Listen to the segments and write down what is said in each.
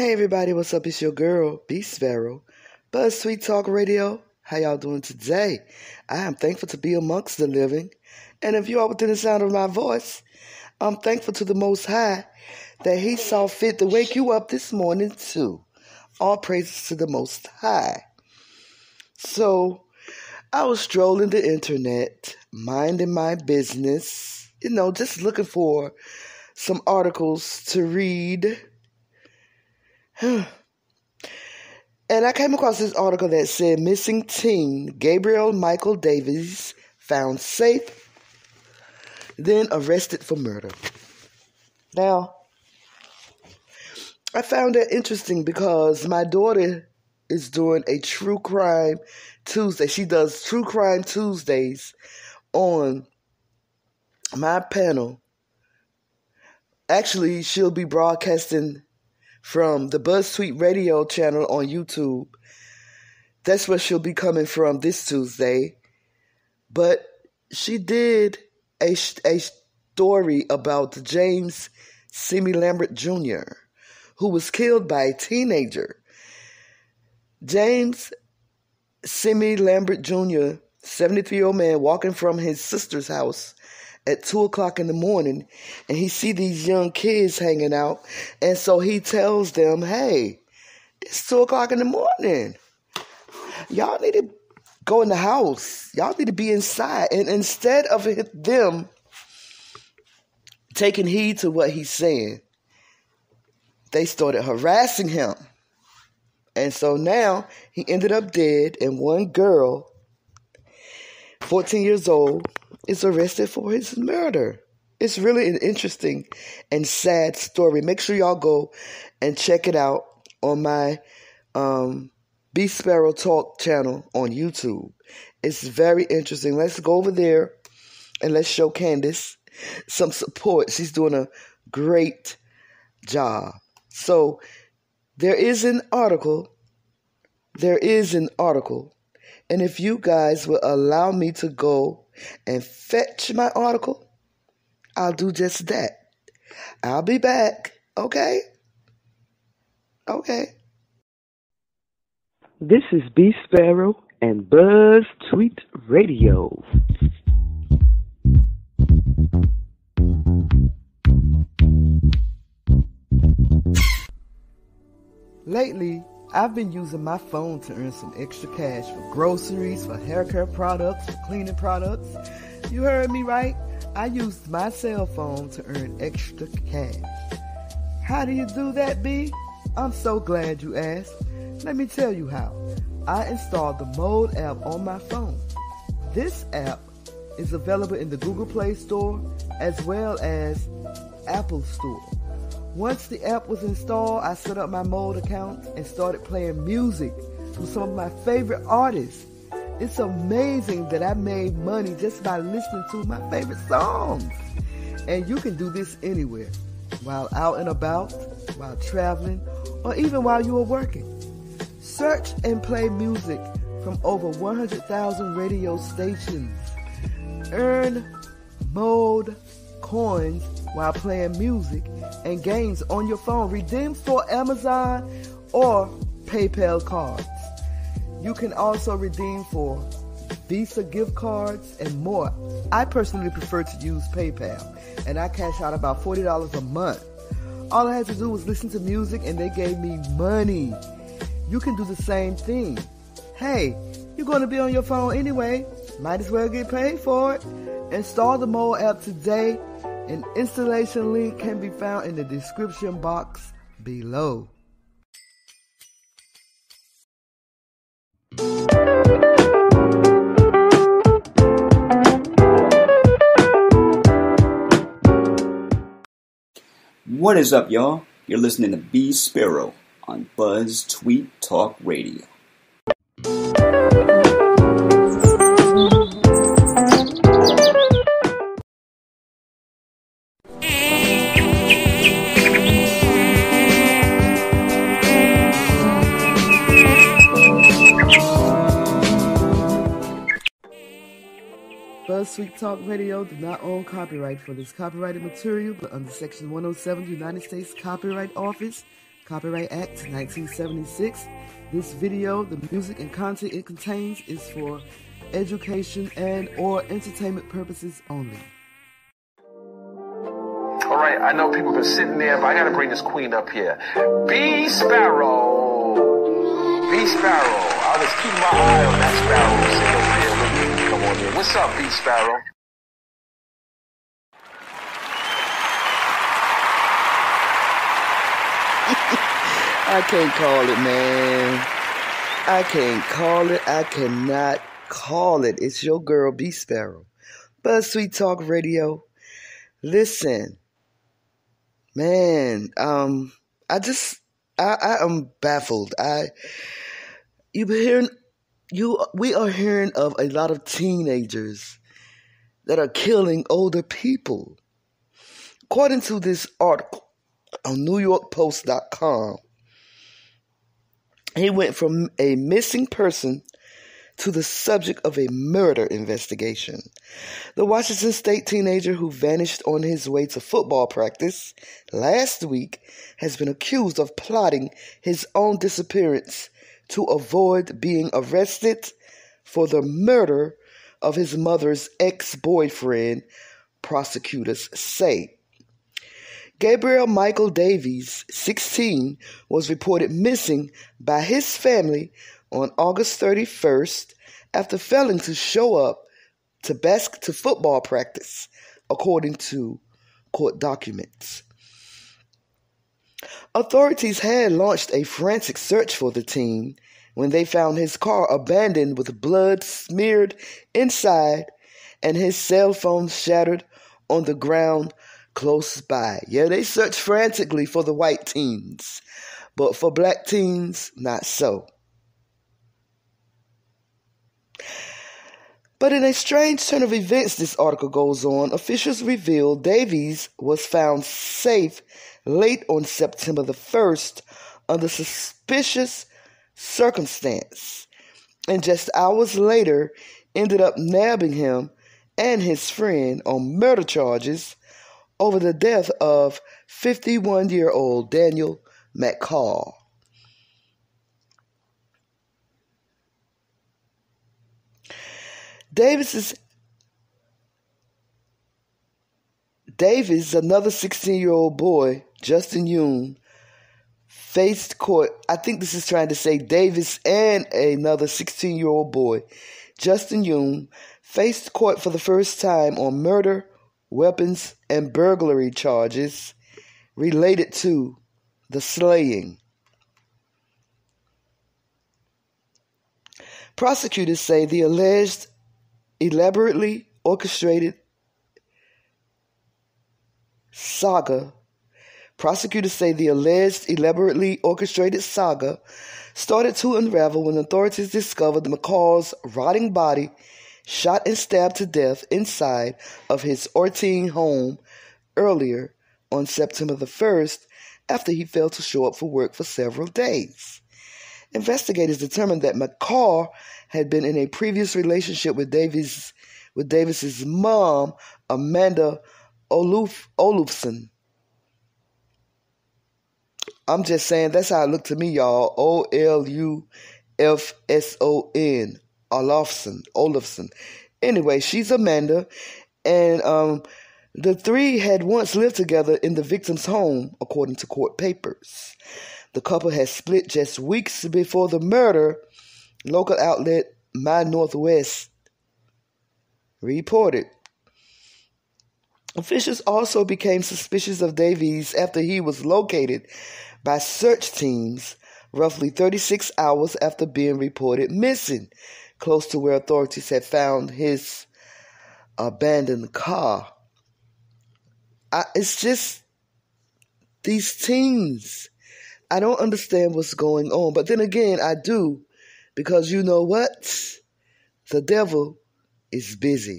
Hey everybody, what's up? It's your girl, B Sparrow. Buzz Tweet Talk Radio. How y'all doing today? I am thankful to be amongst the living. And if you are within the sound of my voice, I'm thankful to the Most High that He saw fit to wake you up this morning too. All praises to the Most High. So, I was strolling the internet, minding my business, you know, just looking for some articles to read. and I came across this article that said missing teen Gabriel Michael Davies found safe, then arrested for murder. Now, I found that interesting because my daughter is doing a true crime Tuesday. She does true crime Tuesdays on my panel. Actually, she'll be broadcasting from the BuzzTweet Radio channel on YouTube. That's where she'll be coming from this Tuesday. But she did a, a story about James Simi Lambert Jr., who was killed by a teenager. James Simi Lambert Jr., 73 year old man, walking from his sister's house at two o'clock in the morning and he see these young kids hanging out and so he tells them hey it's two o'clock in the morning. Y'all need to go in the house. Y'all need to be inside. And instead of them taking heed to what he's saying they started harassing him. And so now he ended up dead and one girl 14 years old is arrested for his murder. It's really an interesting and sad story. Make sure y'all go and check it out on my um, B Sparrow Talk channel on YouTube. It's very interesting. Let's go over there and let's show Candace some support. She's doing a great job. So there is an article. There is an article. And if you guys will allow me to go and fetch my article, I'll do just that. I'll be back. Okay? Okay. This is B Sparrow and Buzz Tweet Radio. Lately, I've been using my phone to earn some extra cash for groceries, for hair care products, for cleaning products. You heard me right? I used my cell phone to earn extra cash. How do you do that, B? I'm so glad you asked. Let me tell you how. I installed the Mode app on my phone. This app is available in the Google Play Store as well as Apple Store. Once the app was installed, I set up my Mode account and started playing music from some of my favorite artists. It's amazing that I made money just by listening to my favorite songs. And you can do this anywhere, while out and about, while traveling, or even while you are working. Search and play music from over 100,000 radio stations. Earn Mode coins while playing music and games on your phone. Redeem for Amazon or PayPal cards. You can also redeem for Visa gift cards and more. I personally prefer to use PayPal and I cash out about $40 a month. All I had to do was listen to music and they gave me money. You can do the same thing. Hey, you're going to be on your phone anyway. Might as well get paid for it. Install the Mode app today an installation link can be found in the description box below. What is up, y'all? You're listening to B Sparrow on Buzz Tweet Talk Radio. Sweet Talk Radio do not own copyright for this copyrighted material, but under Section 107 United States Copyright Office, Copyright Act 1976. This video, the music and content it contains is for education and or entertainment purposes only. All right, I know people been sitting there, but I gotta bring this queen up here. B Sparrow. B Sparrow. I was keeping my eye on that sparrow What's up, B Sparrow? I can't call it, man. I can't call it. I cannot call it. It's your girl, B Sparrow. Buzz Tweet Talk Radio. Listen, man. Um, I just, I, I am baffled. I, you've been hearing, you, we are hearing of a lot of teenagers that are killing older people. According to this article on NewYorkPost.com, he went from a missing person to the subject of a murder investigation. The Washington State teenager who vanished on his way to football practice last week has been accused of plotting his own disappearance to avoid being arrested for the murder of his mother's ex boyfriend, prosecutors say. Gabriel Michael Davies, 16, was reported missing by his family on August 31st after failing to show up to bas- to football practice, according to court documents. Authorities had launched a frantic search for the teen when they found his car abandoned with blood smeared inside and his cell phone shattered on the ground close by. Yeah, they searched frantically for the white teens, but for black teens, not so. But in a strange turn of events, this article goes on, officials reveal Davies was found safe late on September the 1st under suspicious circumstance, and just hours later ended up nabbing him and his friend on murder charges over the death of 51 year old Daniel McCall. Davis's Davis, is another 16 year old boy, Justin Yoon, faced court. I think this is trying to say Davis and another 16 year old boy, Justin Yoon, faced court for the first time on murder, weapons, and burglary charges related to the slaying. Prosecutors say the alleged elaborately orchestrated saga. Prosecutors say the alleged elaborately orchestrated saga started to unravel when authorities discovered McCall's rotting body shot and stabbed to death inside of his Orting home earlier on September the 1st after he failed to show up for work for several days. Investigators determined that McCall had been in a previous relationship with Davis with Davis's mom, Amanda Oluf, Olufsen. I'm just saying that's how it looked to me, y'all. O L U F S O N. Olafson. Olafson. Anyway, she's Amanda, and um, the three had once lived together in the victim's home, according to court papers. The couple had split just weeks before the murder. Local outlet My Northwest reported. Officials also became suspicious of Davies after he was located by search teams roughly 36 hours after being reported missing close to where authorities had found his abandoned car. I, it's just these teens. I don't understand what's going on. But then again, I do because you know what? The devil is busy.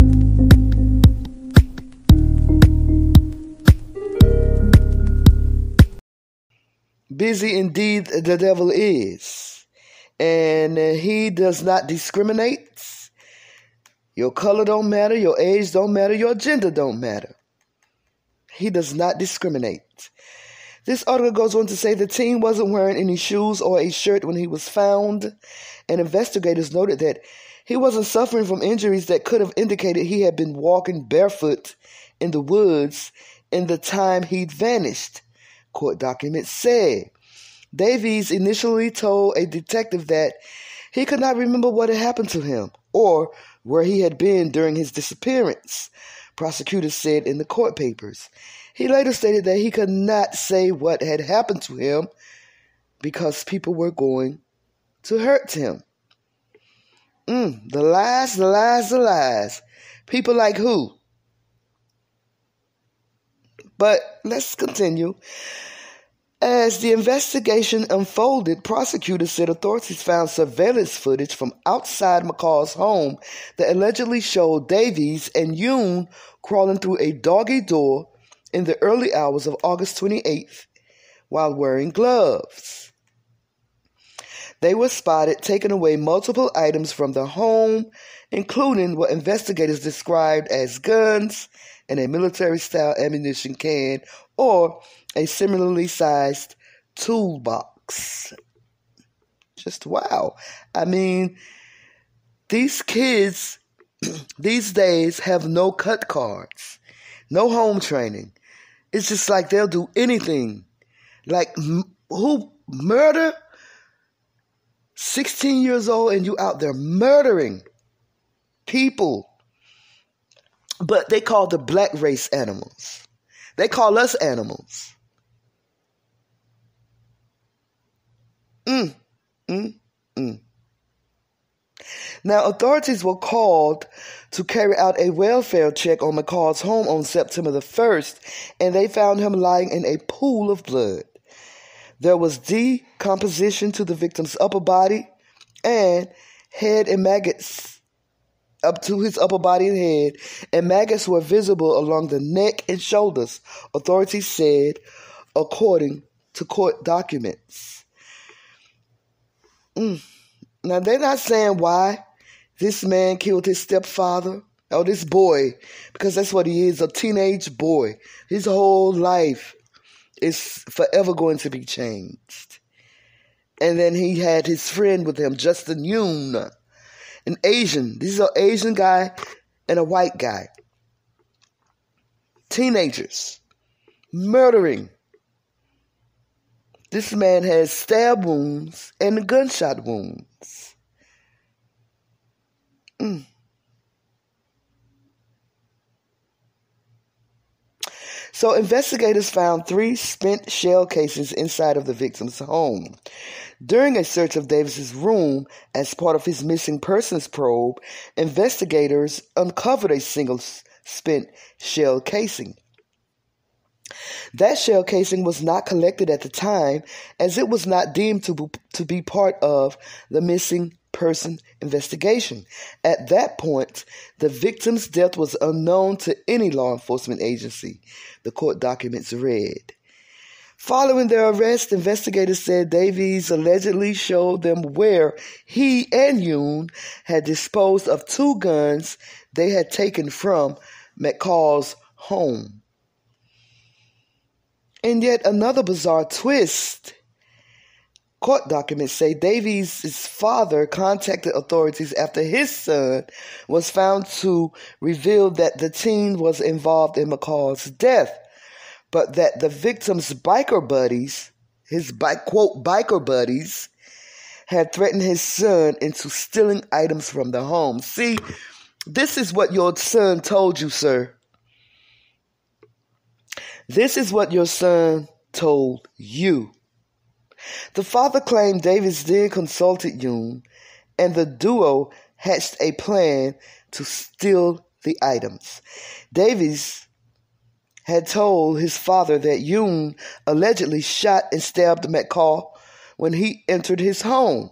Busy indeed, the devil is and he does not discriminate. Your color don't matter, your age don't matter, your gender don't matter. He does not discriminate. This article goes on to say the teen wasn't wearing any shoes or a shirt when he was found, and investigators noted that he wasn't suffering from injuries that could have indicated he had been walking barefoot in the woods in the time he'd vanished, court documents said. Davies initially told a detective that he could not remember what had happened to him or where he had been during his disappearance, prosecutors said in the court papers. He later stated that he could not say what had happened to him because people were going to hurt him. Mm, the lies, the lies, the lies. People like who? But let's continue. As the investigation unfolded, prosecutors said authorities found surveillance footage from outside McCall's home that allegedly showed Davies and Yoon crawling through a doggy door in the early hours of August 28th while wearing gloves. They were spotted taking away multiple items from the home, including what investigators described as guns and a military style ammunition can or a similarly sized toolbox. Just wow. I mean, these kids these days have no cut cards, no home training. It's just like they'll do anything. Like, m- who murder? 16 years old and you out there murdering people. But they call the black race animals. They call us animals. Mm, mm, mm. Now, authorities were called to carry out a welfare check on McCall's home on September the 1st, and they found him lying in a pool of blood. There was decomposition to the victim's upper body and head and maggots up to his upper body and head, and maggots were visible along the neck and shoulders, authorities said, according to court documents. Mm. Now, they're not saying why this man killed his stepfather or this boy, because that's what he is a teenage boy. His whole life is forever going to be changed. And then he had his friend with him, Justin Yoon, an Asian. This is an Asian guy and a white guy. Teenagers murdering. This man has stab wounds and gunshot wounds. Mm. So investigators found three spent shell casings inside of the victim's home. During a search of Davis's room as part of his missing persons probe, investigators uncovered a single spent shell casing. That shell casing was not collected at the time as it was not deemed to, to be part of the missing person investigation. At that point, the victim's death was unknown to any law enforcement agency, the court documents read. Following their arrest, investigators said Davies allegedly showed them where he and Yoon had disposed of two guns they had taken from McCall's home. And yet another bizarre twist. Court documents say Davies' father contacted authorities after his son was found to reveal that the teen was involved in McCall's death but that the victim's biker buddies, his quote biker buddies, had threatened his son into stealing items from the home. See, this is what your son told you, sir. This is what your son told you. The father claimed Davis then consulted Yoon, and the duo hatched a plan to steal the items. Davies had told his father that Yoon allegedly shot and stabbed McCall when he entered his home.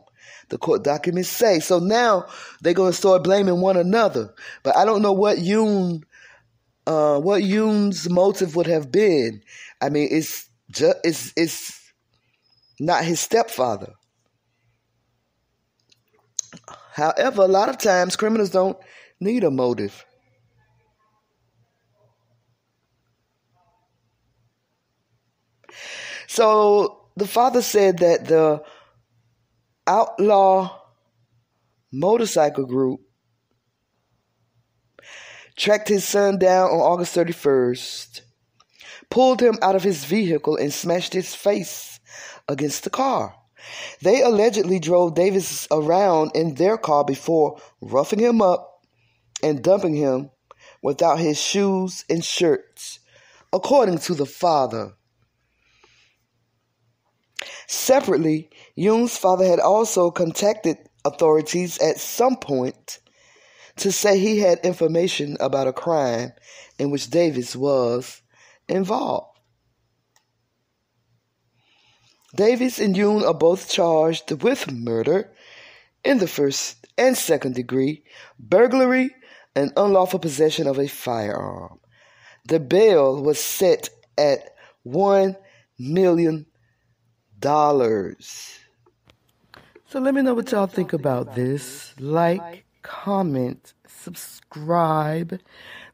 The court documents say. So now they're going to start blaming one another. But I don't know what Yoon, uh, what Yoon's motive would have been. I mean, it's just, it's, it's not his stepfather. However, a lot of times criminals don't need a motive. So the father said that the outlaw motorcycle group tracked his son down on August 31st, pulled him out of his vehicle, and smashed his face against the car. They allegedly drove Davis around in their car before roughing him up and dumping him without his shoes and shirts, according to the father. Separately, Yoon's father had also contacted authorities at some point to say he had information about a crime in which Davis was involved. Davis and Yoon are both charged with murder in the first and second degree, burglary, and unlawful possession of a firearm. The bail was set at one million dollars. So let me know what y'all think about this. Like, comment, subscribe,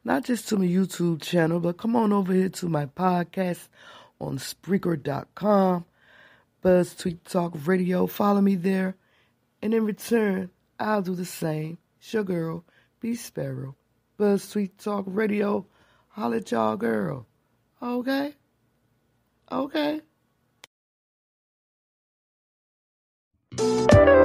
not just to my YouTube channel, but come on over here to my podcast on Spreaker.com Buzz Tweet Talk Radio. Follow me there. And in return, I'll do the same. It's your girl, B Sparrow. Buzz Tweet Talk Radio. Holla at y'all, girl. Okay? Okay. Buzz Tweet